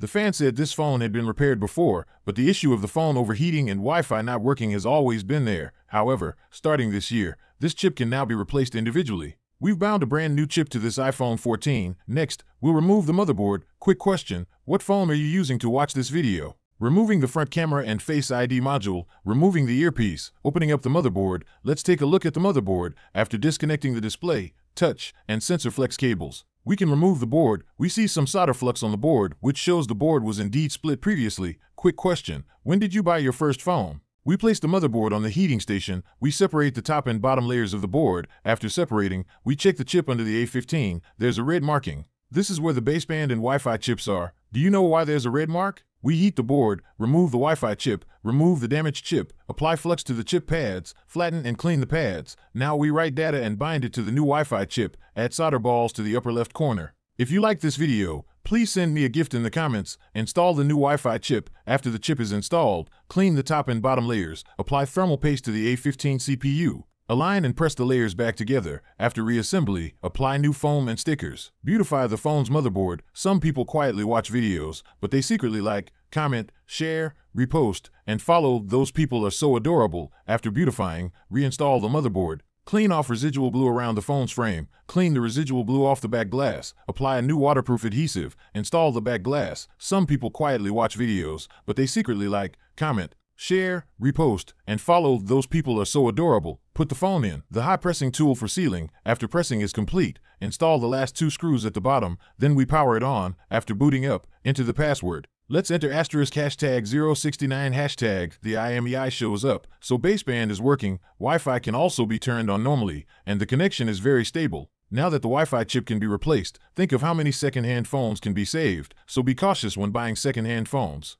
The fan said this phone had been repaired before, but the issue of the phone overheating and Wi-Fi not working has always been there. However, starting this year, this chip can now be replaced individually. We've bound a brand new chip to this iPhone 14. Next, we'll remove the motherboard. Quick question, what phone are you using to watch this video? Removing the front camera and Face ID module, removing the earpiece, opening up the motherboard, let's take a look at the motherboard after disconnecting the display, touch, and sensor flex cables. We can remove the board. We see some solder flux on the board, which shows the board was indeed split previously. Quick question, when did you buy your first phone? We place the motherboard on the heating station, we separate the top and bottom layers of the board. After separating, we check the chip under the A15, there's a red marking. This is where the baseband and Wi-Fi chips are. Do you know why there's a red mark? We heat the board, remove the Wi-Fi chip, remove the damaged chip, apply flux to the chip pads, flatten and clean the pads. Now we write data and bind it to the new Wi-Fi chip, add solder balls to the upper left corner. If you like this video, please send me a gift in the comments, install the new Wi-Fi chip. After the chip is installed, clean the top and bottom layers, apply thermal paste to the A15 CPU. Align and press the layers back together. After reassembly, apply new foam and stickers. Beautify the phone's motherboard. Some people quietly watch videos, but they secretly like, comment, share, repost, and follow. Those people are so adorable. After beautifying, reinstall the motherboard. Clean off residual glue around the phone's frame. Clean the residual glue off the back glass. Apply a new waterproof adhesive. Install the back glass. Some people quietly watch videos, but they secretly like, comment, share, repost, and follow. Those people are so adorable. Put the phone in. The high pressing tool for sealing. After pressing is complete, install the last two screws at the bottom. Then we power it on. After booting up, enter the password. Let's enter asterisk hashtag 069 hashtag. The IMEI shows up. So baseband is working. Wi-Fi can also be turned on normally, and the connection is very stable. Now that the Wi-Fi chip can be replaced, think of how many second-hand phones can be saved. So be cautious when buying second-hand phones.